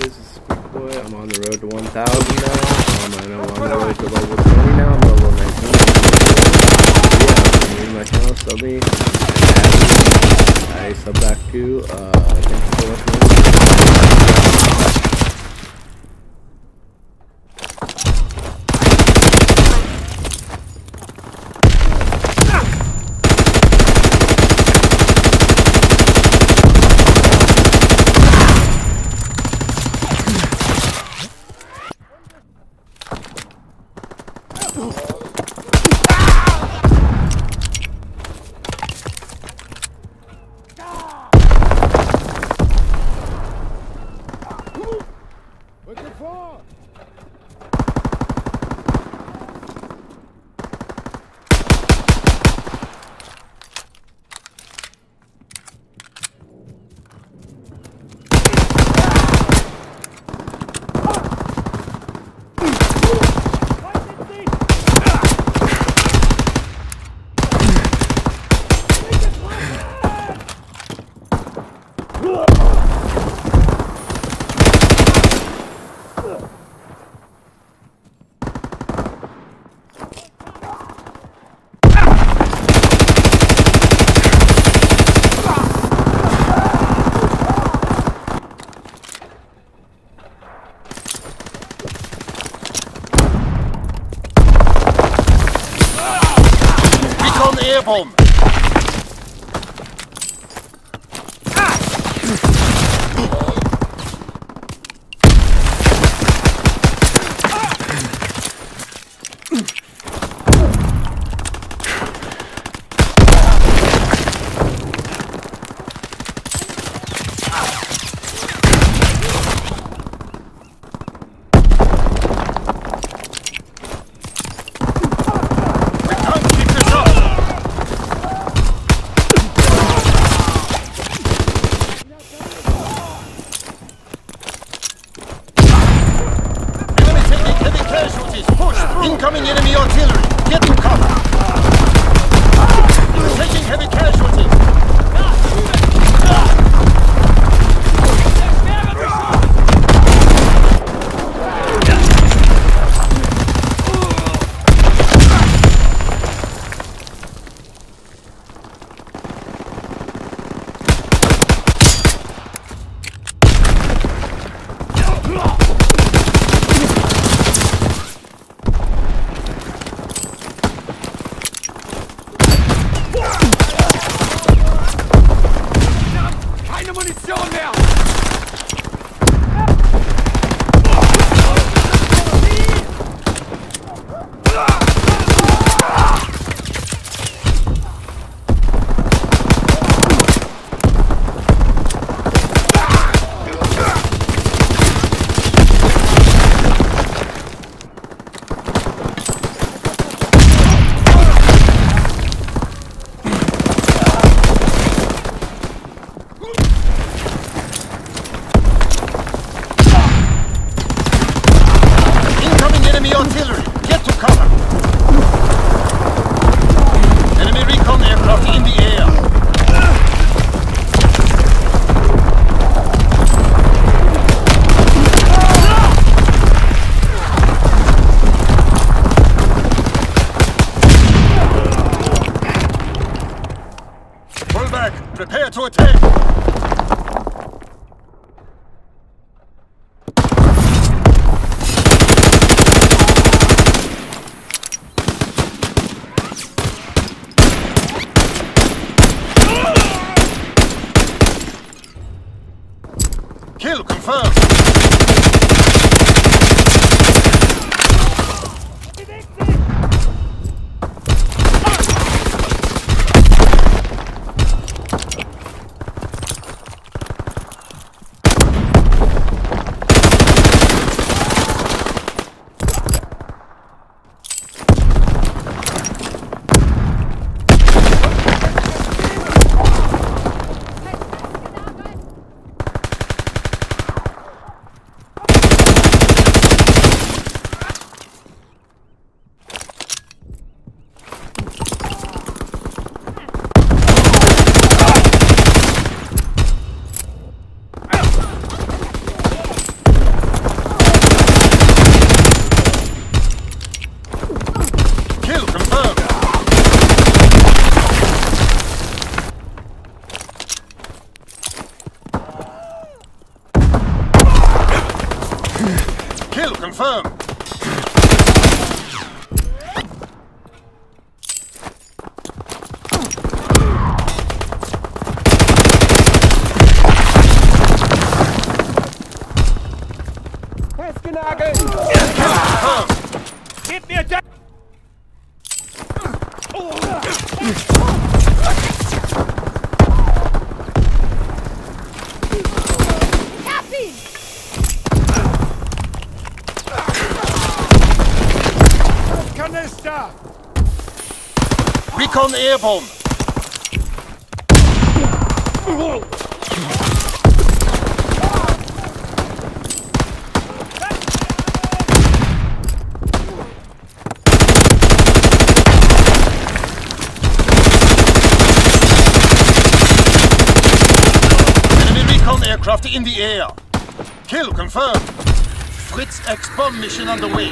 this is Quick Boy. I'm on the road to 1,000 now. Um, and I'm on the road to level 20 now. I'm level 19. Yeah, if you're my channel, sub me. I sub back to, uh, thank you so much. Recon airborne. Recon, keep this up. Enemy taking heavy casualties. Push through. Incoming enemy artillery. Get to cover. Prepare to attack. Kill confirmed. Kill Kanister! Recon airborne. Enemy recon aircraft in the air. Kill confirmed. Fritz X-bomb mission underway.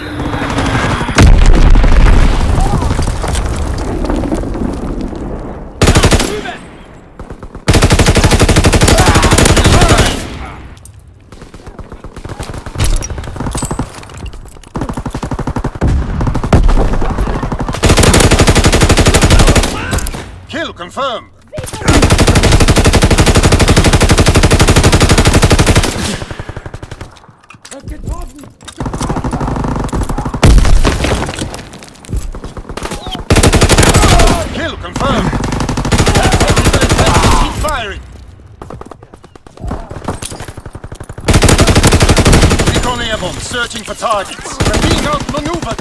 Kill confirmed. Kill confirmed. Keep airborne, searching for targets. We're being outmaneuvered.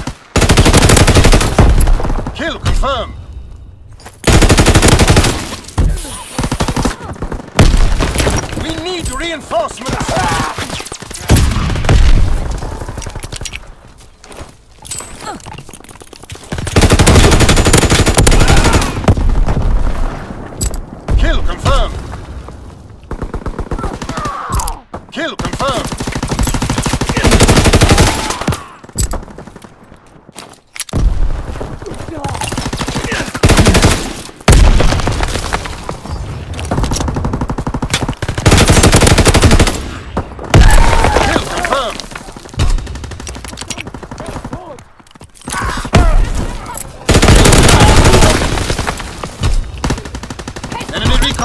Kill confirmed. We need reinforcements. Kill confirmed. Kill confirmed. Kill confirmed.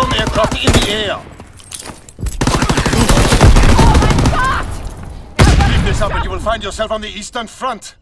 Recon aircraft in the air. Keep this up and you will find yourself on the Eastern Front.